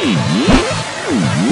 Mm-hmm.